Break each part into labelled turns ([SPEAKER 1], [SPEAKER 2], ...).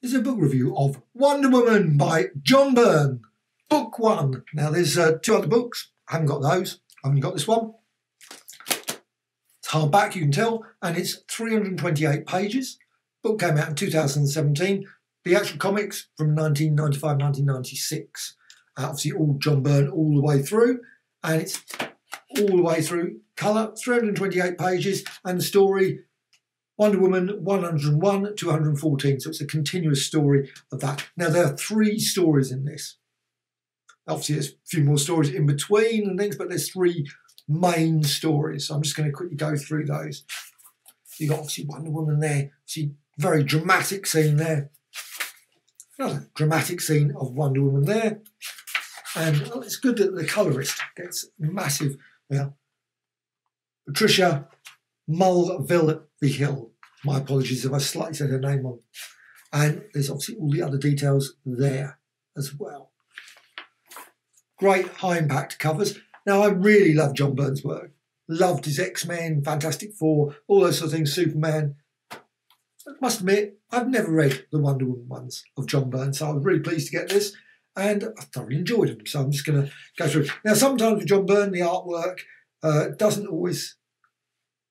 [SPEAKER 1] is a book review of Wonder Woman by John Byrne, book one. Now, there's uh, two other books. I haven't got those. I've only got this one. It's hardback, you can tell, and it's 328 pages. Book came out in 2017. The actual comics from 1995 1996. Uh, obviously, all John Byrne all the way through, and it's all the way through colour, 328 pages, and the story Wonder Woman 101 to 114. So it's a continuous story of that. Now, there are three stories in this. Obviously, there's a few more stories in between and things, but there's three main stories. So I'm just going to quickly go through those. You've got obviously Wonder Woman there. See, very dramatic scene there. Another dramatic scene of Wonder Woman there. And well, it's good that the colorist gets massive. Yeah. Patricia Mulville the Hill. My apologies if I slightly said her name wrong. And there's obviously all the other details there as well. Great high impact covers. Now, I really love John Byrne's work. Loved his X Men, Fantastic Four, all those sort of things, Superman. I must admit, I've never read the Wonder Woman ones of John Byrne, so I was really pleased to get this and I thoroughly enjoyed them. So I'm just going to go through. Now, sometimes with John Byrne, the artwork uh, doesn't always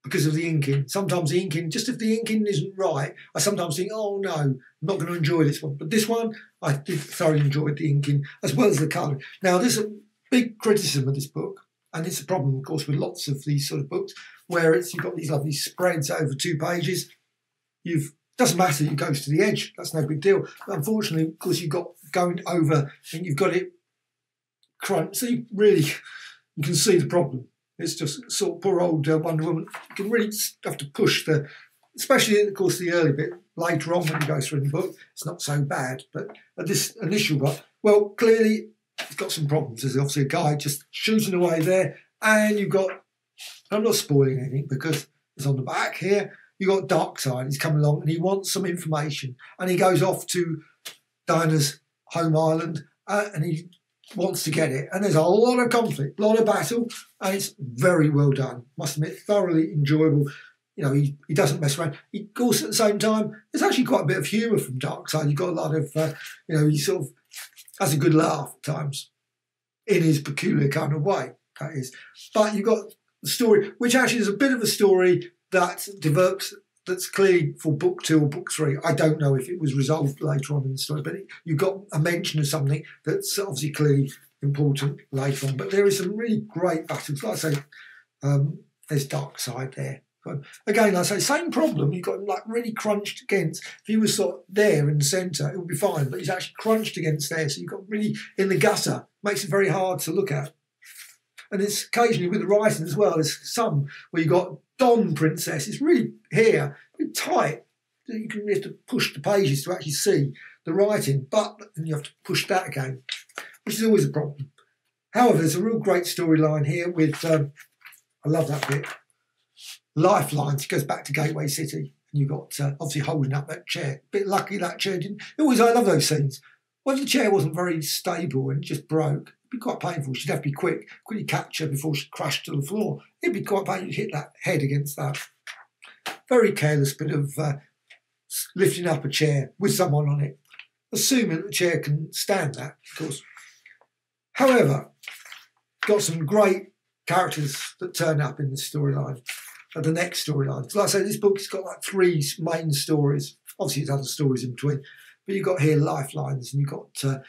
[SPEAKER 1] because of the inking. Sometimes the inking, just if the inking isn't right, I sometimes think, oh no, I'm not going to enjoy this one. But this one, I did thoroughly enjoyed the inking as well as the colouring. Now, there's a big criticism of this book, and it's a problem, of course, with lots of these sort of books where it's you've got these lovely spreads over two pages. You've doesn't matter, it goes to the edge. That's no big deal. But unfortunately, of course, you've got going over and you've got it crunch. So you really you can see the problem. It's just sort of poor old uh, Wonder Woman. You can really have to push the, especially of course of the early bit. Later on when you go through the book, it's not so bad. But at this initial one, well, clearly it's got some problems. There's obviously a guy just shooting away there, and you've got. I'm not spoiling anything because it's on the back here. You've got Darkseid. He's coming along and he wants some information, and he goes off to Diana's home island, uh, and he wants to get it. And there's a lot of conflict, a lot of battle, and it's very well done. Must admit, thoroughly enjoyable. You know, he, he doesn't mess around. He, course, at the same time, there's actually quite a bit of humour from Darkseid. You've got a lot of, uh, you know, he sort of has a good laugh at times in his peculiar kind of way, that is. But you've got the story, which actually is a bit of a story that develops that's clearly for book two or book three. I don't know if it was resolved later on in the story, but you got a mention of something that's obviously clearly important later on. But there is some really great battles. Like I say, um, there's Darkseid there. But again, I say, same problem. You've got like really crunched against. If he was sort of there in the centre, it would be fine. But he's actually crunched against there, so you've got really in the gutter. Makes it very hard to look at. And it's occasionally with the writing as well. There's some where you've got Don Princess. It's really here, really tight. You can have to push the pages to actually see the writing, but you have to push that again, which is always a problem. However, there's a real great storyline here with, um, I love that bit, Lifelines. It goes back to Gateway City, and you've got uh, obviously holding up that chair. Bit lucky that chair didn't. Always, I love those scenes. Well, the chair wasn't very stable and just broke, be quite painful. She'd have to be quick, quickly catch her before she crashed to the floor. It'd be quite painful to hit that head against that. Very careless bit of uh, lifting up a chair with someone on it, assuming the chair can stand that, of course. However, got some great characters that turn up in the storyline, uh, the next storyline. Like I say, this book's got like three main stories. Obviously, there's other stories in between, but you've got here lifelines, and you've got uh,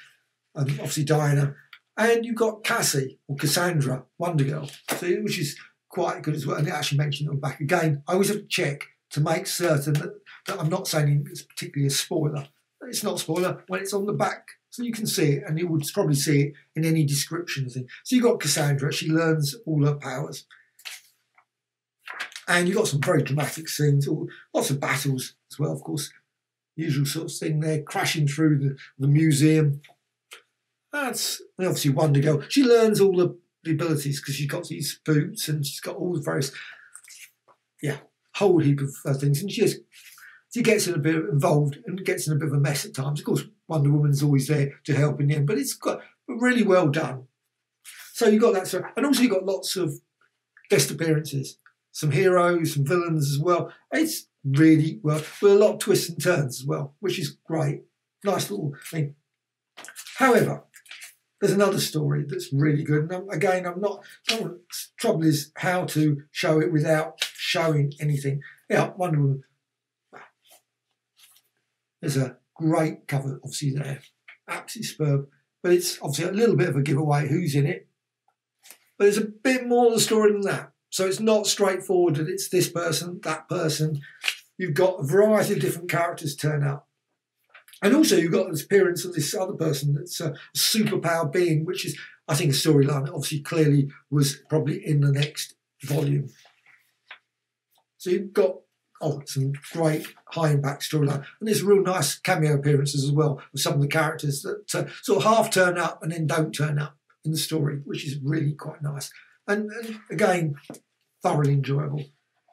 [SPEAKER 1] um, obviously Diana and you've got Cassie or Cassandra, Wonder Girl, which is quite good as well. And it actually mentioned on back again. I always have to check to make certain that, that I'm not saying it's particularly a spoiler. It's not a spoiler when it's on the back. So you can see it, and you would probably see it in any description thing. So you've got Cassandra, she learns all her powers. And you've got some very dramatic scenes, lots of battles as well, of course. Usual sort of thing there, crashing through the, the museum, that's obviously Wonder Girl. She learns all the, abilities because she's got these boots and she's got all the various, yeah, whole heap of uh, things. And she she gets in a bit involved and gets in a bit of a mess at times. Of course, Wonder Woman's always there to help in the end, but it's got really well done. So you've got that, so, and also you've got lots of guest appearances, some heroes, some villains as well. It's really well, with a lot of twists and turns as well, which is great. Nice little thing. However, there's another story that's really good. And I'm, again, I'm not. Trouble is how to show it without showing anything. Yeah, Wonder Woman. There's a great cover, obviously there, absolutely superb. But it's obviously a little bit of a giveaway who's in it. But there's a bit more of the story than that. So it's not straightforward that it's this person, that person. You've got a variety of different characters turn up. And also, you've got this appearance of this other person that's a superpower being, which is, I think, a storyline obviously clearly was probably in the next volume. So you've got oh, some great high impact storyline. And there's real nice cameo appearances as well of some of the characters that uh, sort of half turn up and then don't turn up in the story, which is really quite nice. And, and again, thoroughly enjoyable.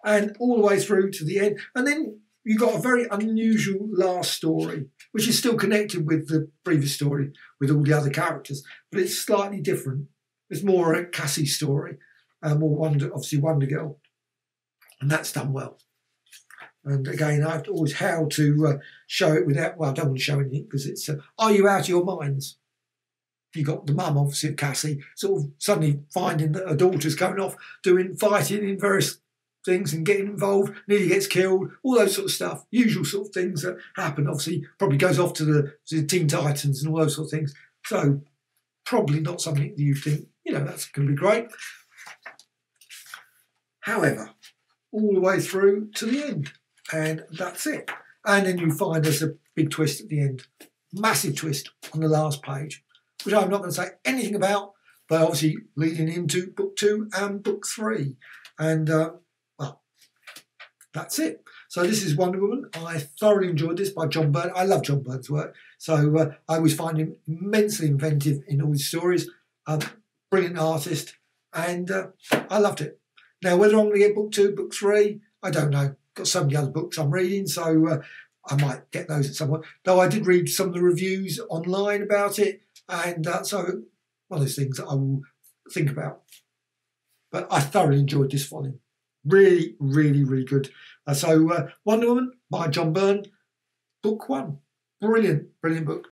[SPEAKER 1] And all the way through to the end. And then you got a very unusual last story, which is still connected with the previous story with all the other characters, but it's slightly different. It's more a Cassie story, uh, more Wonder, obviously Wonder Girl, and that's done well. And again, I have always how to uh, show it without. Well, I don't want to show anything because it's. Uh, are you out of your minds? You got the mum, obviously, of Cassie, sort of suddenly finding that her daughter's going off doing fighting in various things and getting involved, nearly gets killed, all those sort of stuff, usual sort of things that happen. Obviously, probably goes off to the, to the Teen Titans and all those sort of things. So, probably not something that you think, you know, that's going to be great. However, all the way through to the end, and that's it. And then you find there's a big twist at the end, massive twist on the last page, which I'm not going to say anything about, but obviously leading into book two and book three. And uh, that's it. So this is Wonder Woman. I thoroughly enjoyed this by John Byrne. I love John Byrne's work. So uh, I always find him immensely inventive in all his stories. Um, brilliant artist, and uh, I loved it. Now whether I'm going to get book two, book three, I don't know. Got so many other books I'm reading, so uh, I might get those at some point. Though I did read some of the reviews online about it, and uh, so one of those things that I will think about. But I thoroughly enjoyed this volume. Really, really, really good. Uh, so, uh, Wonder Woman by John Byrne, book one. Brilliant, brilliant book.